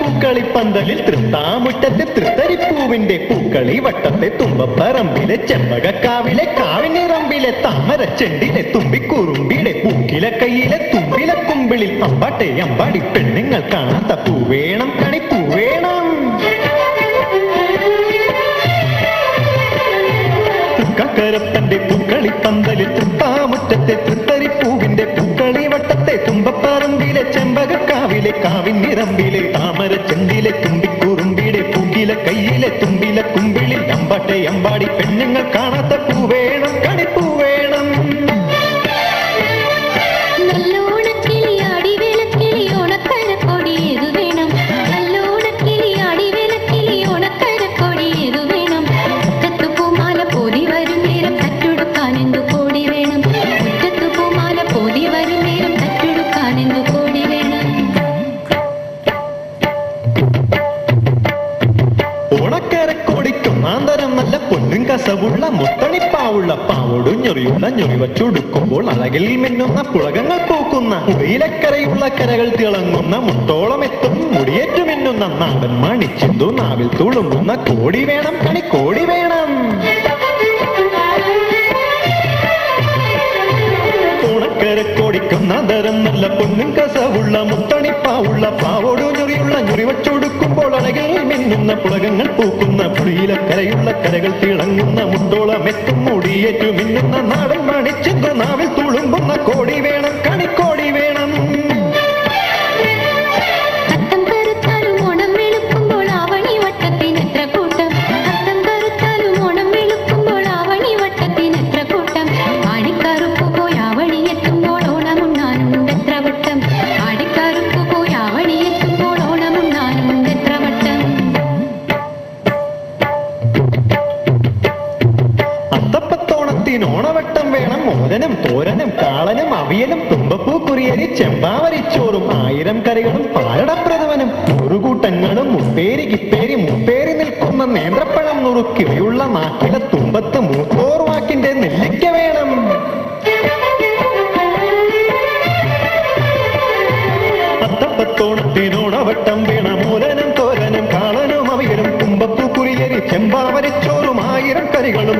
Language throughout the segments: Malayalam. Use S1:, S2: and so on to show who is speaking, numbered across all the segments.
S1: പൂക്കളിപ്പന്തലിൽ തൃത്താമുറ്റത്തെ തൃത്തരിപ്പൂവിന്റെ പൂക്കളി വട്ടത്തെ തുമ്പപ്പറമ്പിലെ ചെമ്പകക്കാവിലെ കാവിനിറമ്പിലെ താമരച്ചെണ്ടിലെ തുമ്പിക്കുറുമ്പിലെ പൂക്കിലെ കയ്യിലെ തുമ്പിലെ കുമ്പിളിൽ അമ്പാട്ടെ അമ്പാടി പെണ്ണുങ്ങൾ കാണാത്ത പൂവേണം കണി പൂവേണം. തൃക്കക്കരപ്പന്റെ പൂക്കളിപ്പന്തലിൽ തൃത്താമുറ്റത്തെ തൃത്തരിപ്പൂവിന്റെ പൂക്കളി വട്ടത്തെ തുമ്പപ്പറമ്പിലെ ചെമ്പകക്കാവിലെ കാവിൻ നിറമ്പിലെ താമര ചെണ്ടിലെ തുമ്പിക്കുറുമ്പിലെ പൂക്കിലെ കയ്യിലെ തുമ്പിലെ കുമ്പിളിൽ അമ്പാട്ടെ അമ്പാടി പെണ്ണുങ്ങൾ കാണാത്ത പൂവേണം ആന്തരം നല്ല പൊന്നും കസവുള്ള മുത്തണിപ്പാവുള്ള പാവോടും ഞൊറിയുള്ള ഞൊറിവച്ചൊടുക്കുമ്പോൾ അഴകിൽ മിന്നുന്ന പുളകങ്ങൾ പൂക്കുന്ന ഉയിലക്കരയുള്ള കരകൾ തിളങ്ങുന്ന മുട്ടോളം എത്തും മുടിയേറ്റു മിന്നുന്ന നാടൻ മണിച്ചിന്തു നാവിൽ തുളുമ്പുന്ന കോടി വേണം കണി കോടി വേണം. ഓണക്കരക്കോടിക്കും നാദരം നല്ല പൊന്നും കസവുള്ള മുത്തണിപ്പാവുള്ള പാവോടു ഞൊറിയുള്ള ഞൊറിവച്ചൊടുക്കുമ്പോൾ അഴകിൽ മിന്നുന്ന പുളകങ്ങൾ പൂക്കുന്ന പുളിയിലക്കരയുള്ള കരകൾ തിളങ്ങുന്ന മുണ്ടോളം എത്തും മുടിയേറ്റു മിന്നുന്ന നാടൻ മണിച്ചെന്തു നാവിൽ തുളുമ്പുന്ന കോടി വേണം ഓണവട്ടം വേണം. മോരനും തോരനും കാളനും അവിയലും തുമ്പപ്പൂ കുറിയരി ചെമ്പാവരിച്ചോറും ആയിരം കറികളും പാലടപ്രഥമനും മുറുകൂട്ടങ്ങളും മുപ്പേരി കിപ്പേരി മുപ്പേരി നിൽക്കുന്ന നേന്ത്രപ്പഴം നുറുക്കിവയുള്ള നാക്കിലെ തുമ്പത്ത് മൂത്തോർ വാക്കിന്റെ നെല്ലിക്ക വേണം. അത്തപ്പത്തോണത്തിനോണവട്ടം വേണം. മൂലനും തോരനും കാളനും അവിയലും തുമ്പപ്പൂ കുറിയരി ചെമ്പാവരിച്ചോറും ആയിരം കറികളും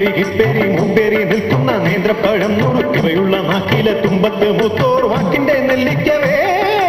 S1: മുപ്പേരി കിപ്പേരി മുപ്പേരി നിൽക്കുന്ന നേന്ത്രപ്പഴം നുറുക്കവയുള്ള നാക്കിലെ തുമ്പത്ത് മൂത്തോർ വാക്കിന്റെ നെല്ലിക്ക വേണം